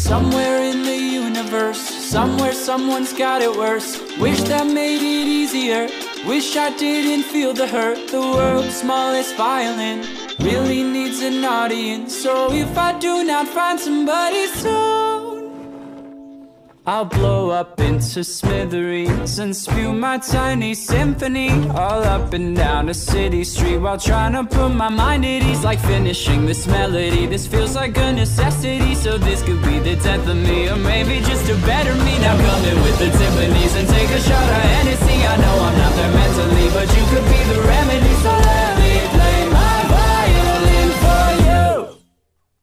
Somewhere in the universe, somewhere someone's got it worse. Wish that made it easier. Wish I didn't feel the hurt. The world's smallest violin really needs an audience. So if I do not find somebody soon, I'll blow up into smithereens and spew my tiny symphony all up and down a city street while trying to put my mind at ease. Like finishing this melody, this feels like a necessity. So this could be the tenth of me, or maybe just a better me. Now come in with the timpanis and take a shot.